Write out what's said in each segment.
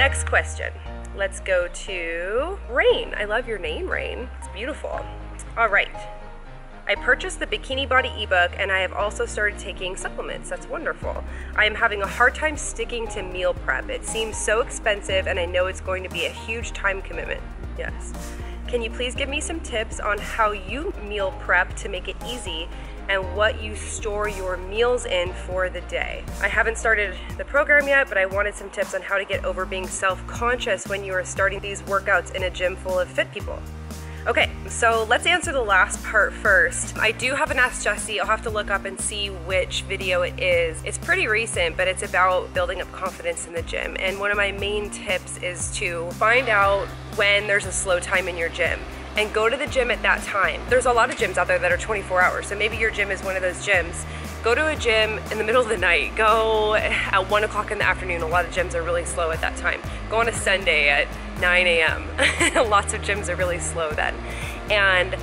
next question. Let's go to Rain. I love your name, Rain. It's beautiful. All right. I purchased the Bikini Body ebook and I have also started taking supplements. That's wonderful. I am having a hard time sticking to meal prep. It seems so expensive and I know it's going to be a huge time commitment. Yes. Can you please give me some tips on how you meal prep to make it easy and what you store your meals in for the day. I haven't started the program yet, but I wanted some tips on how to get over being self-conscious when you are starting these workouts in a gym full of fit people. Okay, so let's answer the last part first. I do have an Ask Jessie. I'll have to look up and see which video it is. It's pretty recent, but it's about building up confidence in the gym. And one of my main tips is to find out when there's a slow time in your gym and go to the gym at that time. There's a lot of gyms out there that are 24 hours, so maybe your gym is one of those gyms. Go to a gym in the middle of the night. Go at 1 o'clock in the afternoon. A lot of gyms are really slow at that time. Go on a Sunday at 9 a.m. Lots of gyms are really slow then. And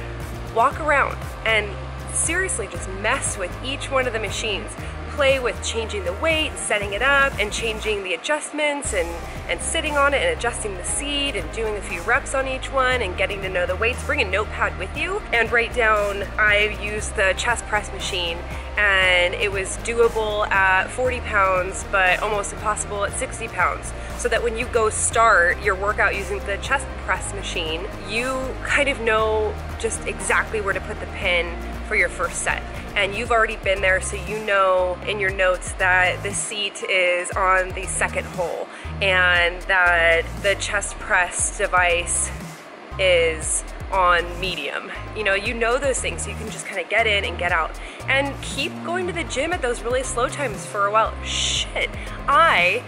walk around and seriously just mess with each one of the machines play with changing the weight, setting it up, and changing the adjustments and, and sitting on it and adjusting the seat and doing a few reps on each one and getting to know the weights. Bring a notepad with you and write down, I used the chest press machine and it was doable at 40 pounds, but almost impossible at 60 pounds. So that when you go start your workout using the chest press machine, you kind of know just exactly where to put the pin for your first set and you've already been there so you know in your notes that the seat is on the second hole and that the chest press device is on medium. You know, you know those things so you can just kind of get in and get out and keep going to the gym at those really slow times for a while. Shit, I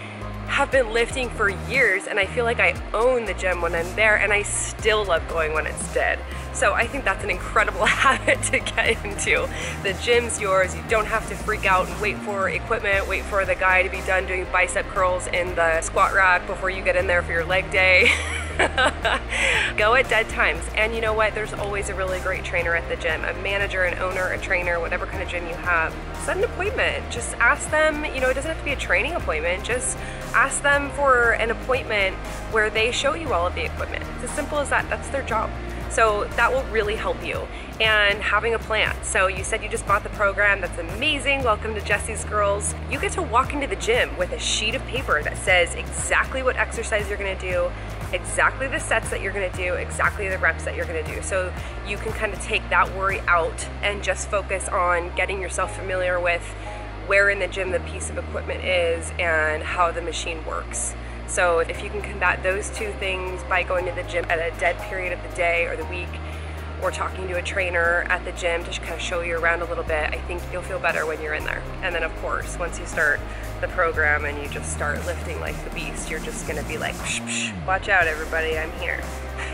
have been lifting for years and I feel like I own the gym when I'm there and I still love going when it's dead. So I think that's an incredible habit to get into. The gym's yours. You don't have to freak out and wait for equipment, wait for the guy to be done doing bicep curls in the squat rack before you get in there for your leg day. Go at dead times. And you know what? There's always a really great trainer at the gym, a manager, an owner, a trainer, whatever kind of gym you have. Set an appointment. Just ask them, you know, it doesn't have to be a training appointment. Just ask them for an appointment where they show you all of the equipment. It's as simple as that. That's their job. So that will really help you. And having a plan. So you said you just bought the program. That's amazing. Welcome to Jessie's Girls. You get to walk into the gym with a sheet of paper that says exactly what exercise you're gonna do, exactly the sets that you're gonna do, exactly the reps that you're gonna do. So you can kind of take that worry out and just focus on getting yourself familiar with where in the gym the piece of equipment is and how the machine works. So if you can combat those two things by going to the gym at a dead period of the day or the week, or talking to a trainer at the gym to kind of show you around a little bit, I think you'll feel better when you're in there. And then of course, once you start the program and you just start lifting like the beast, you're just gonna be like, psh, psh, watch out everybody, I'm here.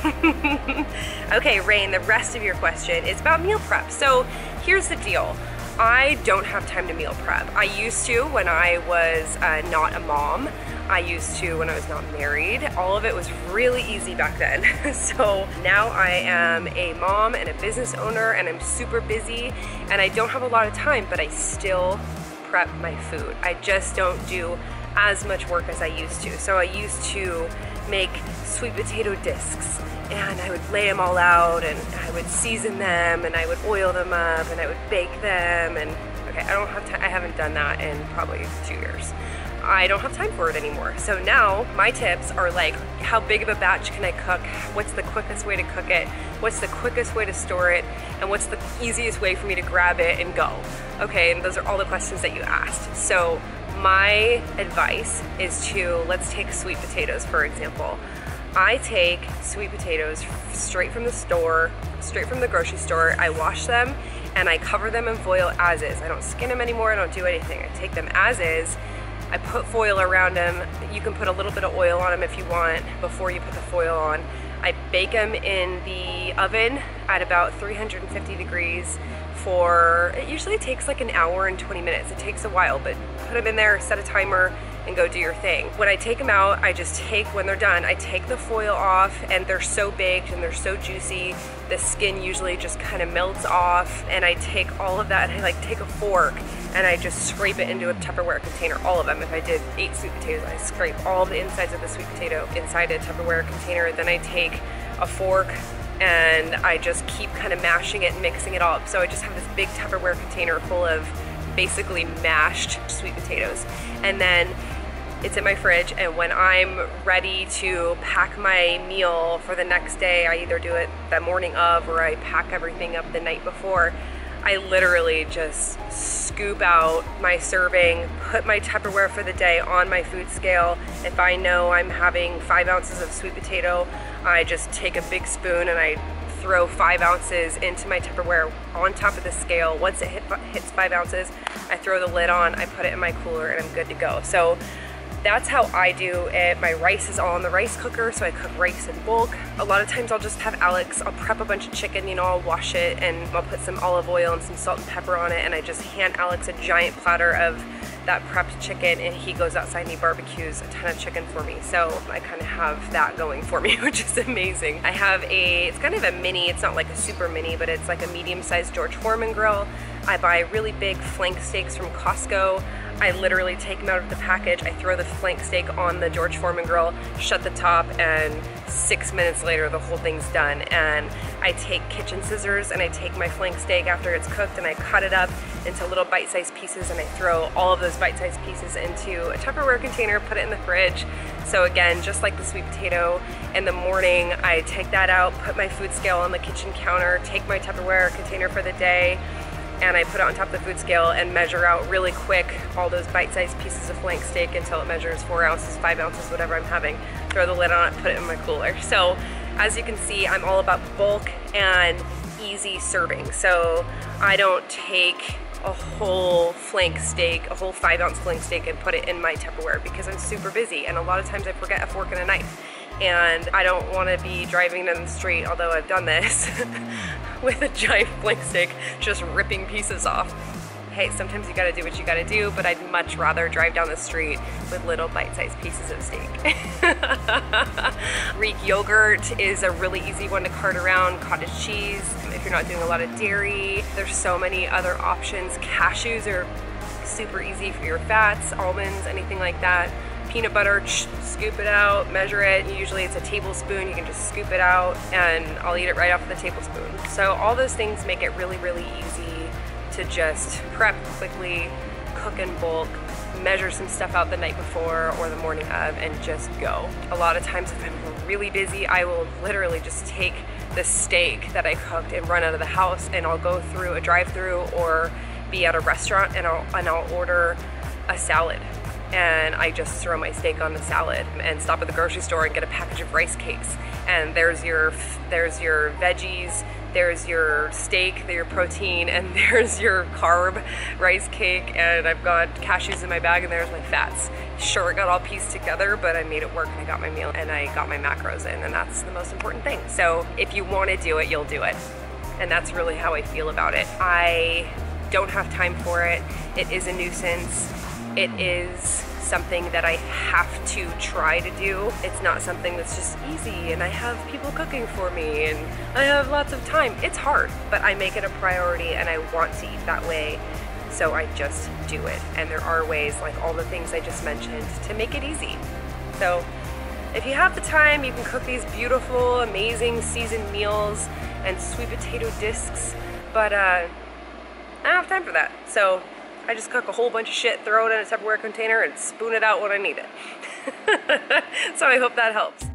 okay, Rain, the rest of your question is about meal prep. So here's the deal. I don't have time to meal prep. I used to when I was uh, not a mom. I used to when I was not married. All of it was really easy back then. so now I am a mom and a business owner and I'm super busy and I don't have a lot of time, but I still prep my food. I just don't do as much work as I used to. So I used to make sweet potato discs and I would lay them all out and I would season them and I would oil them up and I would bake them and okay, I don't have time, I haven't done that in probably two years. I don't have time for it anymore. So now my tips are like, how big of a batch can I cook? What's the quickest way to cook it? What's the quickest way to store it? And what's the easiest way for me to grab it and go? Okay, and those are all the questions that you asked. So my advice is to, let's take sweet potatoes for example. I take sweet potatoes straight from the store, straight from the grocery store. I wash them and I cover them in foil as is. I don't skin them anymore, I don't do anything. I take them as is I put foil around them. You can put a little bit of oil on them if you want before you put the foil on. I bake them in the oven at about 350 degrees for, it usually takes like an hour and 20 minutes. It takes a while, but put them in there, set a timer, and go do your thing. When I take them out, I just take, when they're done, I take the foil off and they're so baked and they're so juicy, the skin usually just kind of melts off and I take all of that and I like take a fork and I just scrape it into a Tupperware container, all of them. If I did eight sweet potatoes, I scrape all the insides of the sweet potato inside a Tupperware container. Then I take a fork and I just keep kind of mashing it and mixing it all up. So I just have this big Tupperware container full of basically mashed sweet potatoes. And then it's in my fridge and when I'm ready to pack my meal for the next day, I either do it the morning of or I pack everything up the night before. I literally just scoop out my serving, put my Tupperware for the day on my food scale. If I know I'm having five ounces of sweet potato, I just take a big spoon and I throw five ounces into my Tupperware on top of the scale. Once it hit, hits five ounces, I throw the lid on, I put it in my cooler, and I'm good to go. So that's how I do it. My rice is all in the rice cooker, so I cook rice in bulk. A lot of times I'll just have Alex, I'll prep a bunch of chicken, you know, I'll wash it and I'll put some olive oil and some salt and pepper on it and I just hand Alex a giant platter of that prepped chicken and he goes outside and he barbecues a ton of chicken for me. So I kind of have that going for me, which is amazing. I have a, it's kind of a mini, it's not like a super mini, but it's like a medium-sized George Foreman grill. I buy really big flank steaks from Costco. I literally take them out of the package, I throw the flank steak on the George Foreman grill, shut the top, and six minutes later the whole thing's done. And I take kitchen scissors and I take my flank steak after it's cooked and I cut it up into little bite-sized pieces and I throw all of those bite-sized pieces into a Tupperware container, put it in the fridge. So again, just like the sweet potato, in the morning I take that out, put my food scale on the kitchen counter, take my Tupperware container for the day, and I put it on top of the food scale and measure out really quick all those bite-sized pieces of flank steak until it measures four ounces, five ounces, whatever I'm having. Throw the lid on it, put it in my cooler. So as you can see, I'm all about bulk and easy serving. So I don't take a whole flank steak, a whole five ounce flank steak and put it in my Tupperware because I'm super busy and a lot of times I forget a fork and a knife and I don't want to be driving down the street, although I've done this, with a giant flank steak just ripping pieces off. Hey, sometimes you gotta do what you gotta do, but I'd much rather drive down the street with little bite-sized pieces of steak. Greek yogurt is a really easy one to cart around, cottage cheese, if you're not doing a lot of dairy. There's so many other options. Cashews are super easy for your fats, almonds, anything like that peanut butter, scoop it out, measure it. Usually it's a tablespoon, you can just scoop it out and I'll eat it right off the tablespoon. So all those things make it really, really easy to just prep quickly, cook in bulk, measure some stuff out the night before or the morning of and just go. A lot of times if I'm really busy, I will literally just take the steak that I cooked and run out of the house and I'll go through a drive through or be at a restaurant and I'll, and I'll order a salad and I just throw my steak on the salad and stop at the grocery store and get a package of rice cakes. And there's your there's your veggies, there's your steak, your protein, and there's your carb rice cake. And I've got cashews in my bag, and there's my fats. Sure, it got all pieced together, but I made it work and I got my meal and I got my macros in, and that's the most important thing. So if you want to do it, you'll do it. And that's really how I feel about it. I don't have time for it. It is a nuisance it is something that I have to try to do. It's not something that's just easy and I have people cooking for me and I have lots of time. It's hard, but I make it a priority and I want to eat that way. So I just do it. And there are ways, like all the things I just mentioned, to make it easy. So if you have the time, you can cook these beautiful, amazing seasoned meals and sweet potato discs, but uh, I don't have time for that. So I just cook a whole bunch of shit, throw it in a Tupperware container, and spoon it out when I need it. so I hope that helps.